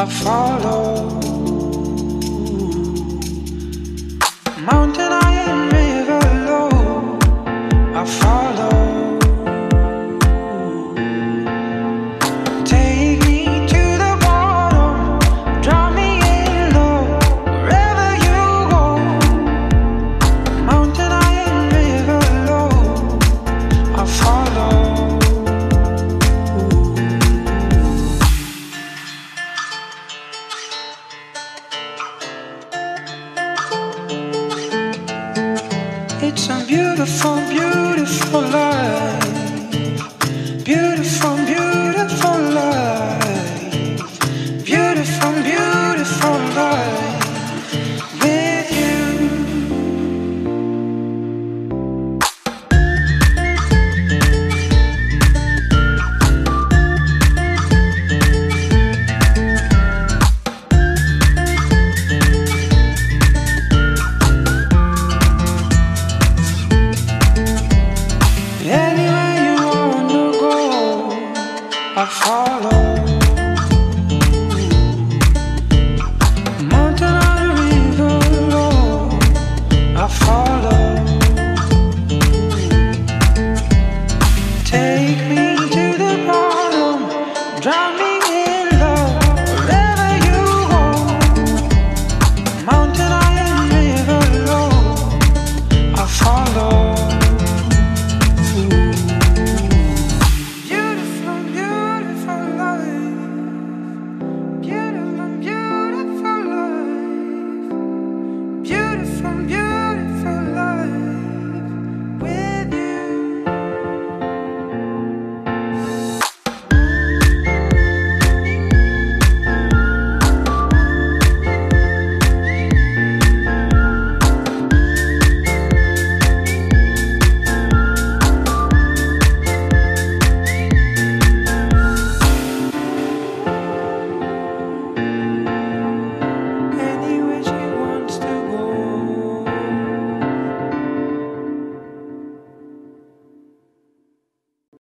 I follow. Mountain high and river low. I follow. Some beautiful, beautiful life. I follow. Mountain or river, I follow.